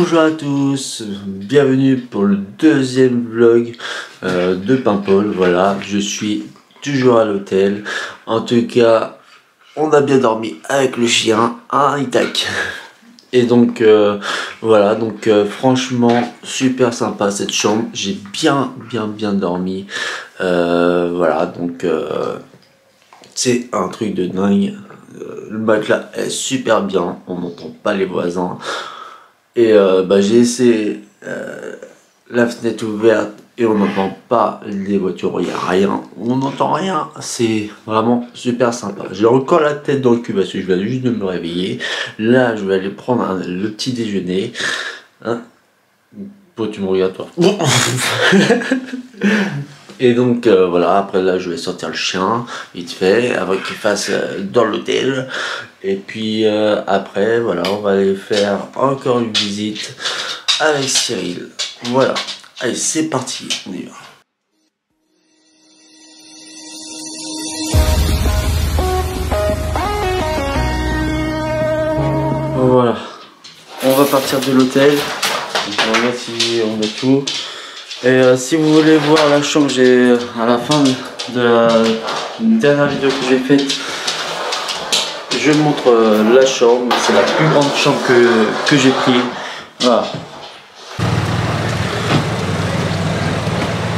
Bonjour à tous, bienvenue pour le deuxième vlog euh, de Paimpol. Voilà, je suis toujours à l'hôtel. En tout cas, on a bien dormi avec le chien, un Itac. Et donc euh, voilà, donc euh, franchement super sympa cette chambre. J'ai bien bien bien dormi. voilà, donc c'est un truc de dingue. Le matelas est super bien, on n'entend pas les voisins. Et euh, bah, j'ai essayé euh, la fenêtre ouverte et on n'entend pas les voitures, il n'y a rien, on n'entend rien, c'est vraiment super sympa. J'ai encore la tête dans le cul parce que je viens juste de me réveiller. Là, je vais aller prendre le petit déjeuner. Hein? Tu me regardes toi. Et donc euh, voilà, après là je vais sortir le chien, vite fait, avant qu'il fasse dans l'hôtel. Et puis euh, après, voilà, on va aller faire encore une visite avec Cyril. Voilà, allez c'est parti, on y va. Voilà, on va partir de l'hôtel. On va si on a tout. Et euh, si vous voulez voir la chambre, j'ai à la fin de la dernière vidéo que j'ai faite, je montre euh, la chambre. C'est la plus grande chambre que, j'ai pris. Voilà.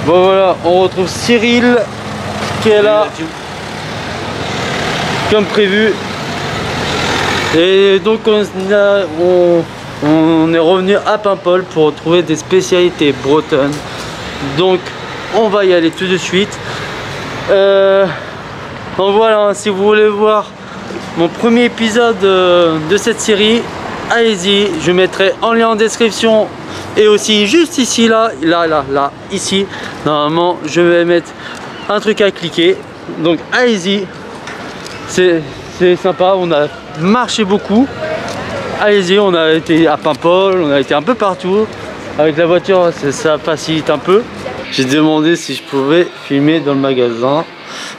Bon voilà, on retrouve Cyril qui est là comme prévu. Et donc on, on on est revenu à Paimpol pour trouver des spécialités bretonnes. Donc on va y aller tout de suite. Euh, donc voilà, hein, si vous voulez voir mon premier épisode euh, de cette série, allez-y, je mettrai en lien en description et aussi juste ici, là, là, là, là, ici. Normalement, je vais mettre un truc à cliquer. Donc allez-y, c'est sympa, on a marché beaucoup allez-y, on a été à Paimpol, on a été un peu partout. Avec la voiture, ça facilite un peu. J'ai demandé si je pouvais filmer dans le magasin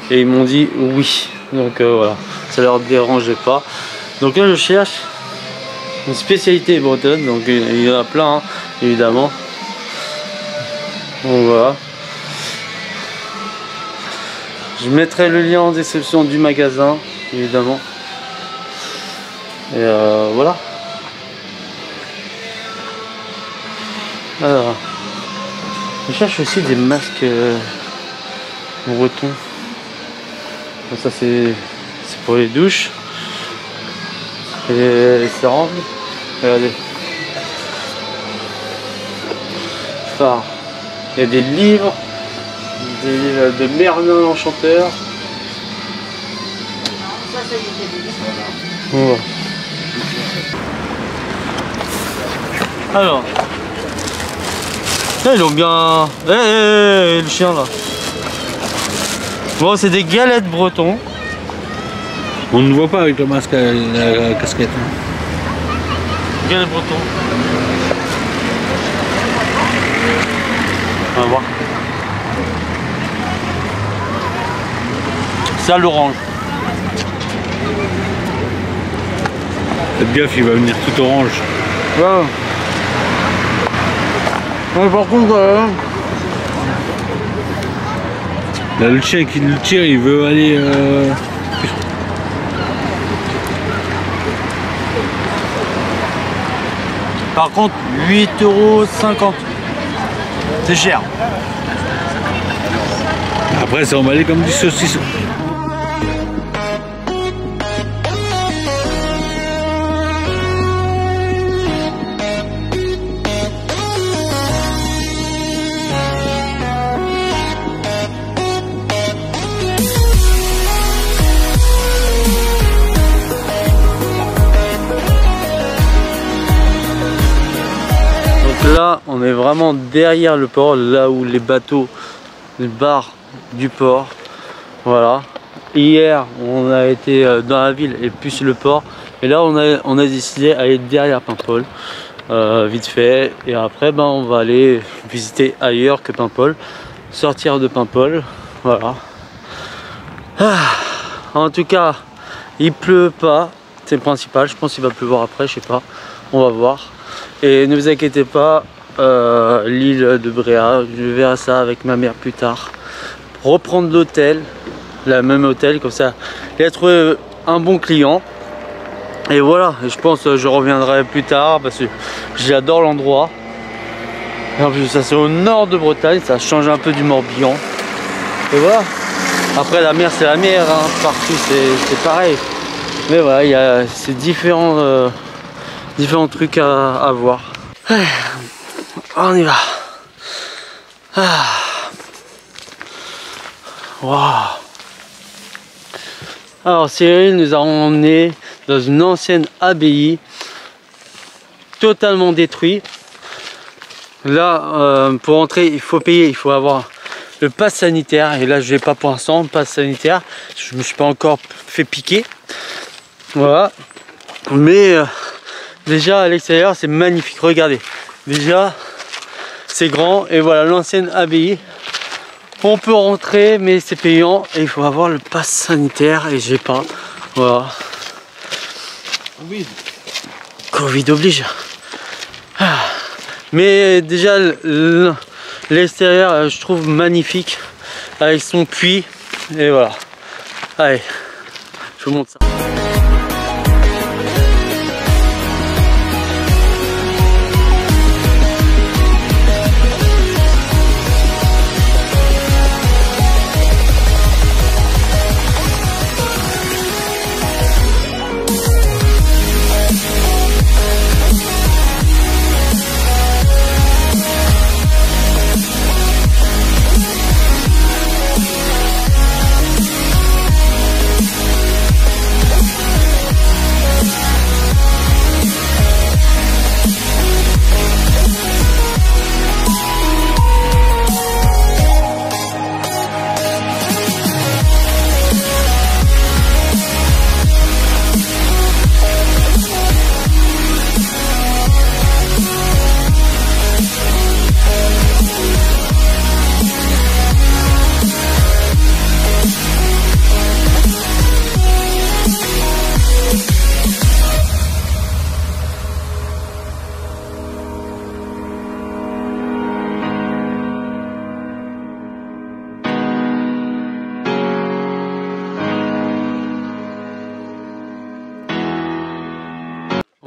et ils m'ont dit oui. Donc euh, voilà, ça leur dérangeait pas. Donc là, je cherche une spécialité bretonne. Donc il y en a plein, hein, évidemment. Donc voilà. Je mettrai le lien en description du magasin, évidemment. Et euh, voilà. Alors, je cherche aussi des masques euh, bretons. Ça c'est pour les douches. Et les, serranges. Regardez. Ça. Il y a des livres. Des livres de Merlin l'Enchanteur. Alors, ils ont bien... Eh, eh, eh, le chien là. Bon, c'est des galettes bretons. On ne voit pas avec le masque et la casquette. Hein. Galettes bretons. On va voir. C'est à l'orange. Faites gaffe, il va venir tout orange. Ouais. Ouais, par contre, euh... Là, le chien qui le tire, il veut aller. Euh... Par contre, 8,50€. C'est cher. Après, c'est emballé comme du saucisson. On est vraiment derrière le port là où les bateaux les bars du port voilà hier on a été euh, dans la ville et plus le port et là on a, on a décidé d'aller derrière Paimpol euh, vite fait et après ben, on va aller visiter ailleurs que Paimpol sortir de Paimpol voilà ah, En tout cas, il pleut pas. C'est le principal. Je pense qu'il va pleuvoir après, je sais pas. On va voir. Et ne vous inquiétez pas, euh, l'île de Bréa, je verrai ça avec ma mère plus tard. Reprendre l'hôtel, le même hôtel, comme ça. Il a trouvé un bon client. Et voilà, je pense que je reviendrai plus tard parce que j'adore l'endroit. En plus, ça c'est au nord de Bretagne, ça change un peu du Morbihan. Et voilà. Après, la mer, c'est la mer, hein. partout c'est pareil. Mais voilà, il y a ces différents, euh, différents trucs à, voir. On y va. Ah. Alors Cyril nous a emmené dans une ancienne abbaye totalement détruite. Là, euh, pour entrer, il faut payer, il faut avoir le pass sanitaire. Et là, je n'ai pas pour l'instant, pass sanitaire. Je me suis pas encore fait piquer. Voilà. Mais euh, déjà, à l'extérieur, c'est magnifique. Regardez. Déjà, c'est grand. Et voilà, l'ancienne abbaye. On peut rentrer, mais c'est payant. Et il faut avoir le pass sanitaire. Et j'ai pas. Voilà. Covid oblige. Ah. Mais déjà, l'extérieur, euh, je trouve magnifique avec son puits. Et voilà. Allez, je vous montre ça.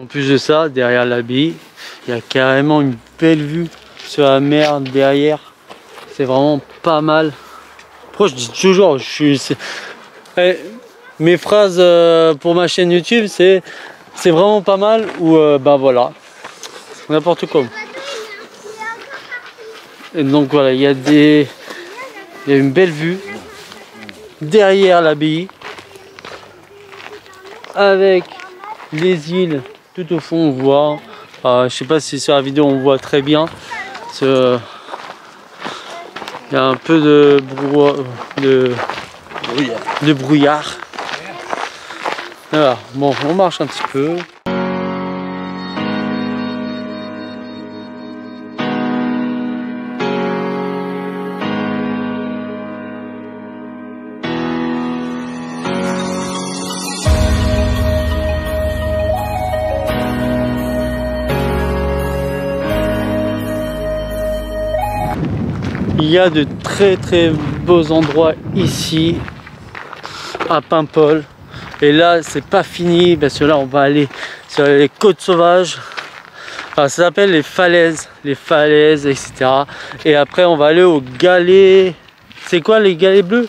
En plus de ça, derrière l'abbaye, il y a carrément une belle vue sur la mer derrière. C'est vraiment pas mal. Pourquoi je dis toujours, je suis... Eh, mes phrases euh, pour ma chaîne YouTube, c'est c'est vraiment pas mal ou euh, bah voilà, n'importe quoi. Et donc voilà, il y a des, il y a une belle vue derrière l'abbaye avec les îles tout au fond on voit, euh, je sais pas si sur la vidéo on voit très bien, il y a un peu de, de, brouillard. de brouillard. bon, on marche un petit peu. Y a de très très beaux endroits ici à Paimpol. Et là, c'est pas fini parce que là, on va aller sur les côtes sauvages. ça s'appelle les falaises, les falaises, etc. Et après, on va aller au galet. C'est quoi les galets bleus?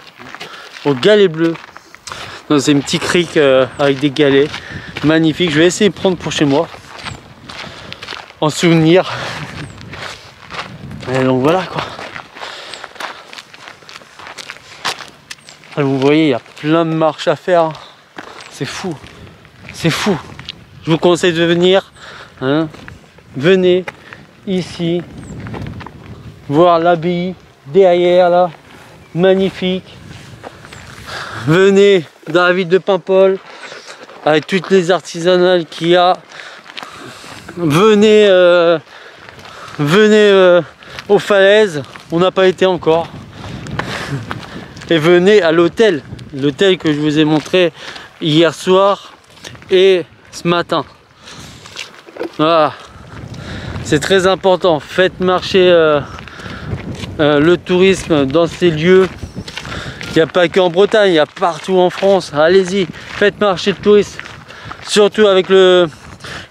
Au galet bleu. C'est une petite crique euh, avec des galets. Magnifique. Je vais essayer de prendre pour chez moi. En souvenir. Et donc voilà quoi. Vous voyez, il y a plein de marches à faire. C'est fou. C'est fou. Je vous conseille de venir. Hein. Venez ici. Voir l'abbaye derrière là. Magnifique. Venez dans la ville de Paimpol. Avec toutes les artisanales qu'il y a. Venez, euh, venez euh, aux falaises. On n'a pas été encore et venez à l'hôtel. l'hôtel que je vous ai montré hier soir et ce matin. Voilà. C'est très important. Faites marcher euh, euh, le tourisme dans ces lieux. Il n'y a pas qu'en Bretagne, il y a partout en France. Allez-y, faites marcher le tourisme. Surtout avec le,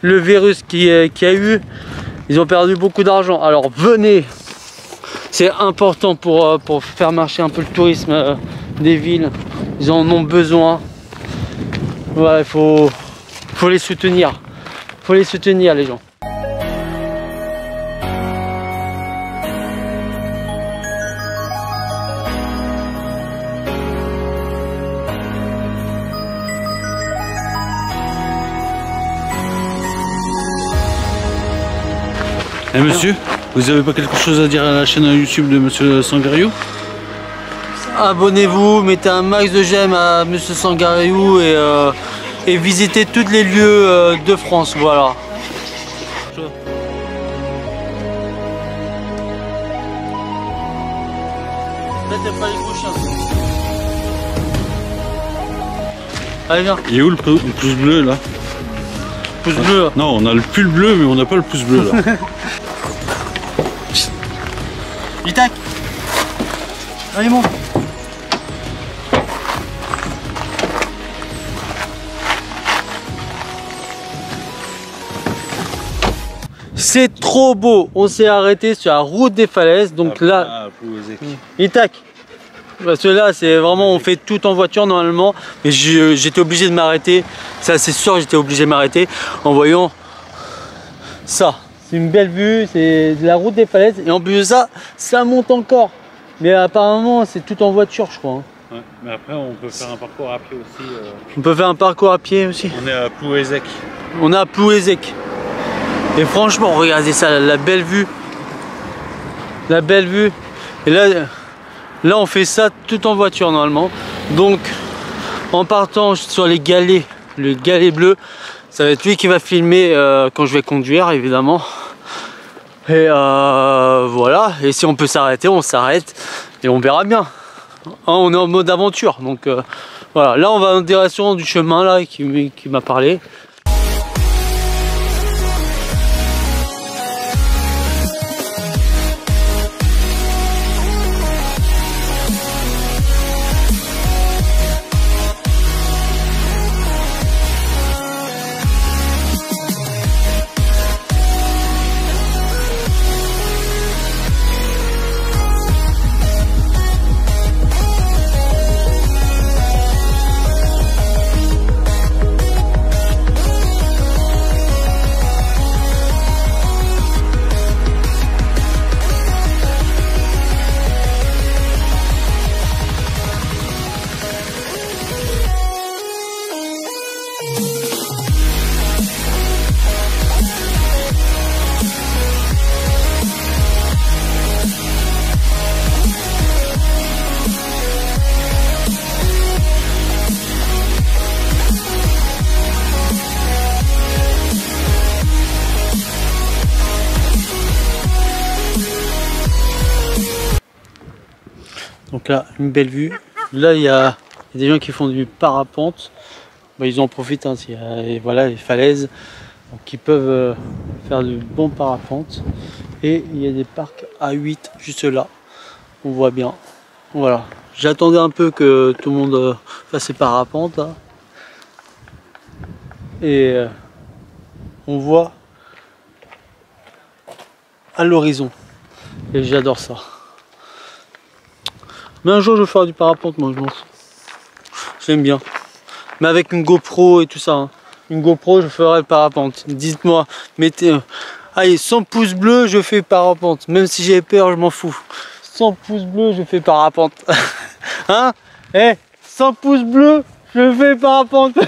virus qui a eu. Ils ont perdu beaucoup d'argent. Alors venez. C'est important pour, euh, pour faire marcher un peu le tourisme des villes. Ils en ont besoin. Voilà, il faut, faut les soutenir. faut les soutenir les gens. Eh monsieur, vous avez pas quelque chose à dire à la chaîne YouTube de monsieur Sangario? Abonnez-vous, mettez un max de j'aime à monsieur Sangario et, euh, et visitez tous les lieux euh, de France, voilà. Allez viens. Il est où le, pou- le pouce bleu là? Pouce bleu. Non, on a le pull bleu, mais on n'a pas le pouce bleu là. Itac. Allez monte. C'est trop beau. On s'est arrêté sur la route des falaises, donc là, Ah, Plouézec. Itac. Parce que là, c'est vraiment, on fait tout en voiture normalement, mais j'étais obligé de m'arrêter, ça c'est sûr, j'étais obligé de m'arrêter. En voyant ça. C'est une belle vue, c'est la route des falaises, et en plus de ça, ça monte encore. Mais apparemment, c'est tout en voiture, je crois. hein. Ouais, mais après, on peut faire un parcours à pied aussi. euh. On peut faire un parcours à pied aussi. On est à Plouézec. On a Plouézec. Et franchement, regardez ça, la, la belle vue. La belle vue. Et là, là, on fait ça tout en voiture normalement. Donc, en partant sur les galets, le galet bleu, ça va être lui qui va filmer euh, quand je vais conduire, évidemment. Et euh, voilà. Et si on peut s'arrêter, on s'arrête et on verra bien. Hein, on est en mode aventure, donc euh, voilà. Là, on va en direction du chemin là qui, m'a parlé. Donc là, une belle vue. Là, il y a, des gens qui font du parapente. Bah, ils en profitent. Hein, voilà, les falaises. Donc, ils peuvent euh, faire du bon parapente. Et il y a des parcs à 8 juste là. On voit bien. Voilà. J'attendais un peu que tout le monde euh, fasse ses parapentes. là. Et euh, on voit à l'horizon. Et j'adore ça. Mais un jour je ferai du parapente moi je fous. J'aime bien. Mais avec une GoPro et tout ça. hein. Une GoPro je ferai le parapente. Dites-moi, mettez. euh, Allez, 100 pouces bleus, je fais parapente. Même si j'ai peur, je m'en fous. 100 pouces bleus, je fais parapente. hein? Eh 100 pouces bleus, je fais parapente.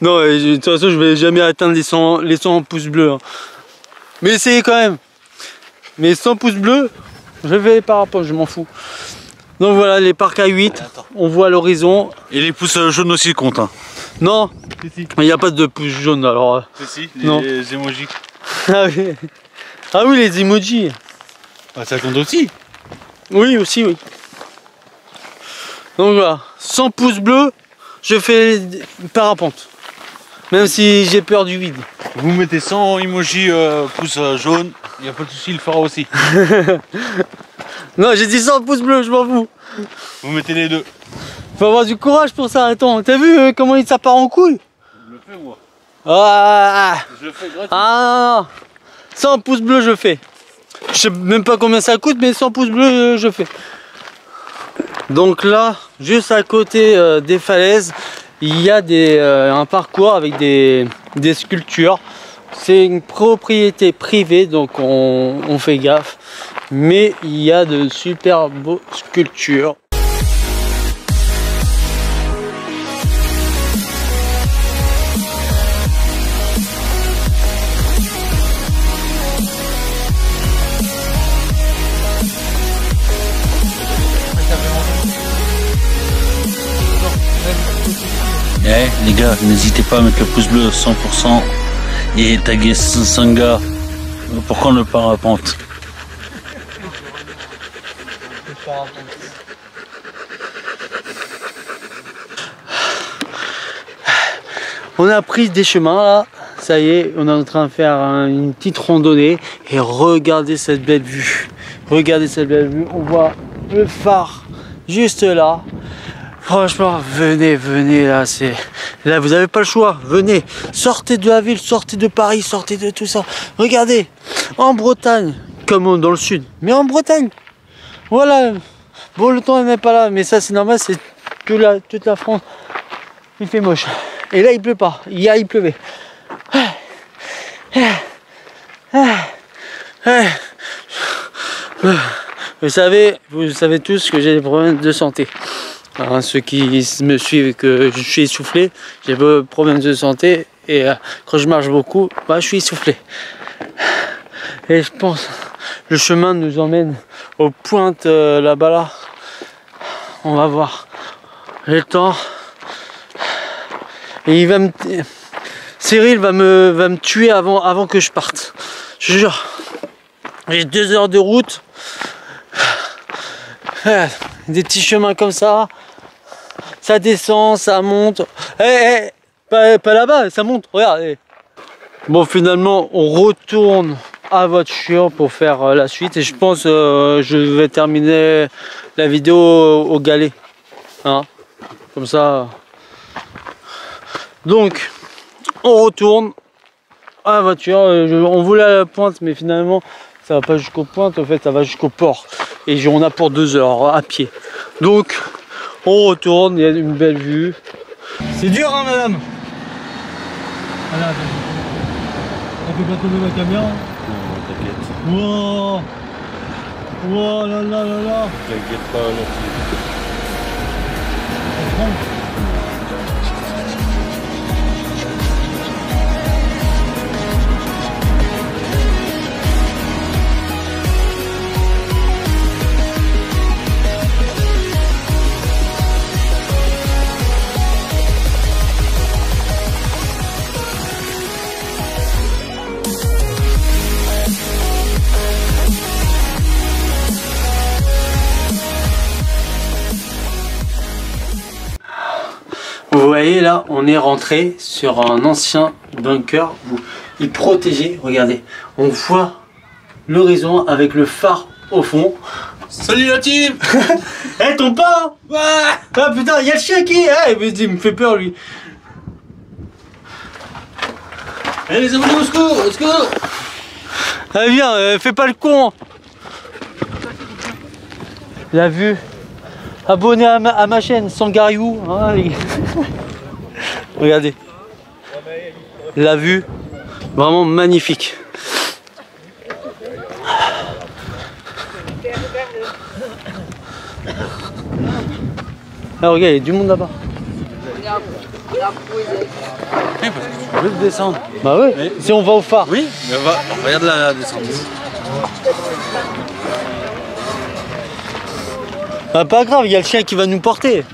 Non, de toute façon, je vais jamais atteindre les 100, les 100 pouces bleus. hein. Mais essayez quand même. Mais 100 pouces bleus, je vais parapente, je m'en fous. Donc voilà, les parcs à 8, on voit l'horizon. Et les pouces jaunes aussi comptent. Hein. Non, il n'y a pas de pouces jaunes alors. euh. Si, Non. les emojis. Ah oui. ah oui, les emojis. Ah, ça compte aussi. Oui, aussi, oui. Donc voilà, 100 pouces bleus, je fais parapente. Même si j'ai peur du vide. Vous mettez 100 emoji euh, pouce euh, jaune, il n'y a pas de souci, il le fera aussi. non, j'ai dit 100 pouces bleus, je m'en fous. Vous mettez les deux. Faut avoir du courage pour ça, attends. T'as vu euh, comment il ça part en couille Je le fais moi. Ah, Je le fais gratuit. ah non, non. 100 pouces bleus, je fais. Je sais même pas combien ça coûte, mais 100 pouces bleus, euh, je fais. Donc là, juste à côté euh, des falaises, il y a des, euh, un parcours avec des, des sculptures. C'est une propriété privée, donc on, fait gaffe. Mais il y a de super beaux sculptures. Eh les gars, n'hésitez pas à mettre le pouce bleu 100% et taguer Sanga pour qu'on le parapente. On a pris des chemins là, ça y est, on est en train de faire un- une petite randonnée et regardez cette belle vue. Regardez cette belle vue, on voit le phare juste là. Franchement, venez, venez là, c'est là vous n'avez pas le choix, venez, sortez de la ville, sortez de Paris, sortez de tout ça. Regardez, en Bretagne, comme dans le sud, mais en Bretagne. Voilà. Bon, le temps n'est pas là, mais ça c'est normal, c'est que la, toute la France. Il fait moche. Et là, il pleut pas. Hier, il pleuvait. Vous savez, vous savez tous que j'ai des problèmes de santé. Hein, ceux qui me suivent, que je suis essoufflé, j'ai des problèmes de santé et euh, quand je marche beaucoup, bah, je suis essoufflé. Et je pense le chemin nous emmène aux pointes euh, là-bas là. On va voir. Le temps. Et il va me. Cyril va me, va me tuer avant, avant que je parte. Je jure. J'ai deux heures de route. Ah, Des petits chemins comme ça. Ça descend, ça monte. Eh, eh, pas, là-bas, ça monte. Regarde. eh. Bon, finalement, on retourne à voiture pour faire euh, la suite. Et je pense euh, je vais terminer la vidéo au, galet. Hein Comme ça. Donc, on retourne à la voiture. Euh, on voulait à la pointe, mais finalement, ça va pas jusqu'aux pointes. En fait, ça va jusqu'au port. Et on a pour deux heures à pied. Donc, on retourne. Il y a une belle vue. C'est dur, hein, madame Voilà, on fait pas tomber la caméra. Wow Wow là là là là T'inquiète pas là-dessus. Vous voyez là, on est rentré sur un ancien bunker où il protégeait. Regardez, on voit l'horizon avec le phare au fond. Salut la team Eh, ton pas Ah putain, il y a le chien qui est Eh, mais il me fait peur lui. Allez les abonnés au secours, au secours Allez, viens, euh, fais pas le con. La vue. Abonnez à ma, à ma chaîne, Sangariou. hein, les. Regardez. La vue. Vraiment magnifique. Ah, regarde, il y a du monde là-bas. On veut descendre. Bah ouais, Oui. si on va au phare. Oui, mais va, regarde la descente. Bah, pas grave, il y a le chien qui va nous porter.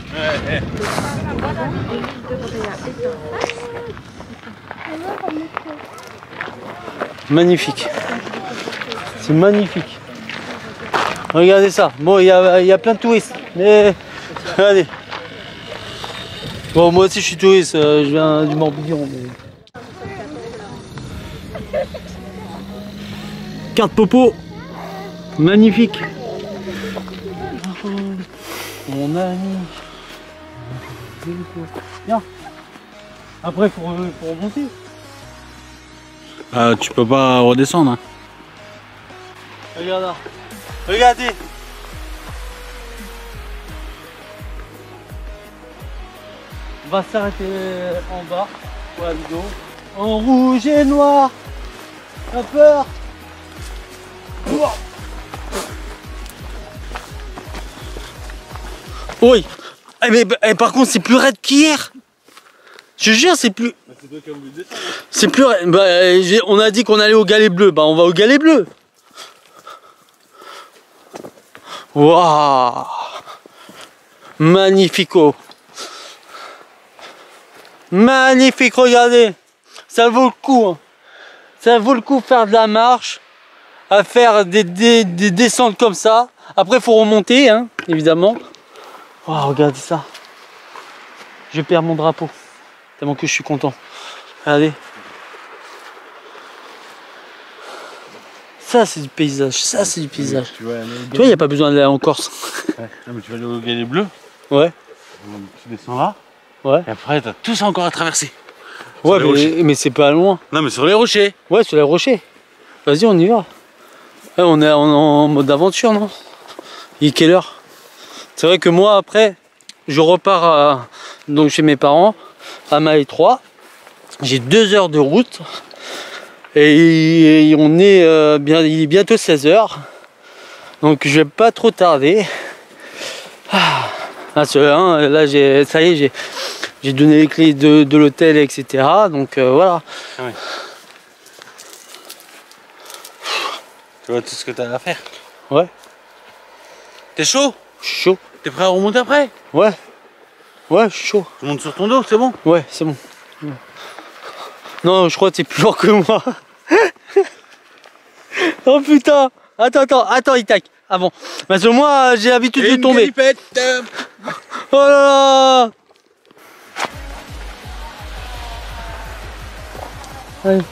Magnifique. C'est magnifique. Regardez ça. Bon, il y a, y a plein de touristes. Mais regardez. Bon, moi aussi je suis touriste. euh, je viens du Morbihan. Mais... Carte popo. Magnifique. Viens. Après, faut, faut remonter. Ah, tu peux pas redescendre. Hein. Regarde là. Regardez. On va s'arrêter en bas pour la vidéo. En rouge et noir. T'as peur. Oui. Eh, mais, eh, par contre, c'est plus raide qu'hier. Je jure, c'est plus. C'est plus. Bah, on a dit qu'on allait au galet bleu. Bah, on va au galet bleu. Waouh Magnifico Magnifique, regardez Ça vaut le coup hein. Ça vaut le coup faire de la marche à faire des, des- des descentes comme ça. Après, faut remonter, hein, évidemment. Waouh, regardez ça. Je perds mon drapeau. Tellement que je suis content. Regardez. Ça, c'est du paysage. Ça, c'est du paysage. Tu vois, il n'y a pas besoin d'aller en Corse. Non, mais tu vas aller au galet bleu. Ouais. Tu descends là. Ouais. Et après, t'as tout ça encore à traverser. Ouais, mais, mais c'est pas loin. Non, mais sur les rochers. Ouais, sur les rochers. Vas-y, on y va. Ouais, on est en, en mode aventure, non? Il est quelle heure? C'est vrai que moi, après, je repars à- donc chez mes parents, à Maï 3. J'ai deux heures de route. Et, et on est euh, bien, il est bientôt 16 heures. Donc je vais pas trop tarder. Ah, Ah, hein, là, j'ai, ça y est, j'ai, j'ai donné les clés de, de l'hôtel, etc. Donc euh, voilà. Tu vois tout ce que t'as à faire? Ouais. T'es chaud? Je suis chaud. T'es prêt à remonter après? Ouais. Ouais, je suis chaud. Tu montes sur ton dos, c'est bon? Ouais, c'est bon. Non, je crois que t'es plus lourd que moi. oh putain Attends, attends, attends, Itac. Ah bon. Parce que moi, j'ai l'habitude de tomber. Oh là là Allez.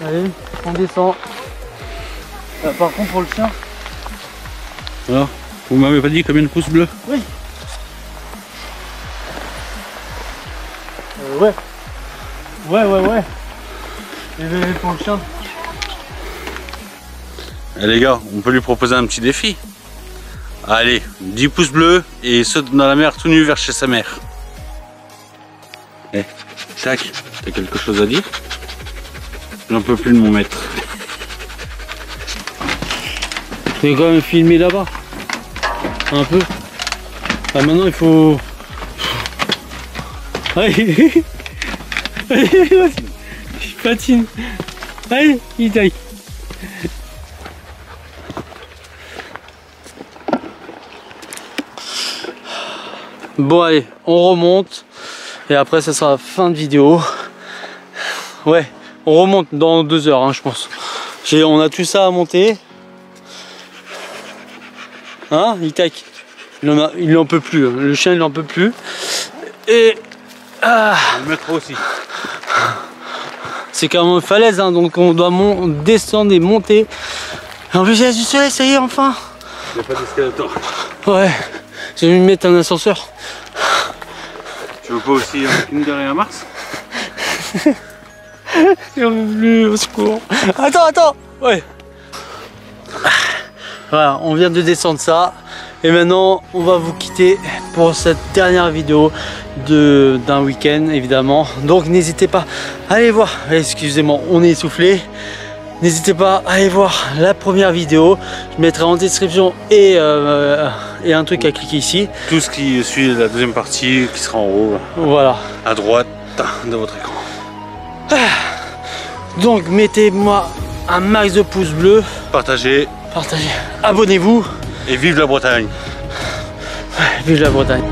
Allez, on descend. Euh, par contre, pour le chien. Alors, vous m'avez pas dit combien de pouces bleus Oui. Euh, ouais. Ouais, ouais, ouais. Et pour le chien. Eh les gars, on peut lui proposer un petit défi. Allez, 10 pouces bleus et saute dans la mer tout nu vers chez sa mère. Eh, tac, t'as quelque chose à dire? J'en peux plus de mon maître. Je vais quand même filmer là-bas? Un peu. Ah, maintenant, il faut. Allez. Il patine. Allez, il taille. Bon, allez, on remonte. Et après, ça sera fin de vidéo. Ouais, on remonte dans deux heures, hein, je pense. On a tout ça à monter. Hein, Itak il en, a, il en peut plus, hein. le chien il en peut plus. Et ah, Le maître aussi. c'est quand même une falaise, hein, donc on doit mon- descendre et monter. En plus il y a du soleil, ça y est enfin. Il n'y a pas d'escalator. Ouais, je vais lui mettre un ascenseur. Tu veux pas aussi un Kinder et un Mars? J'en veux plus, au secours. Attends, attends Ouais. Voilà, on vient de descendre ça. Et maintenant, on va vous quitter pour cette dernière vidéo de d'un week-end, évidemment. Donc, n'hésitez pas à aller voir. Excusez-moi, on est essoufflé. N'hésitez pas à aller voir la première vidéo. Je mettrai en description et, euh, et un truc à cliquer ici. Tout ce qui suit la deuxième partie qui sera en haut, Voilà. à droite de votre écran. Donc, mettez-moi un max de pouces bleus. Partagez Partagez. Abonnez-vous. et vive la Bretagne Vive la Bretagne.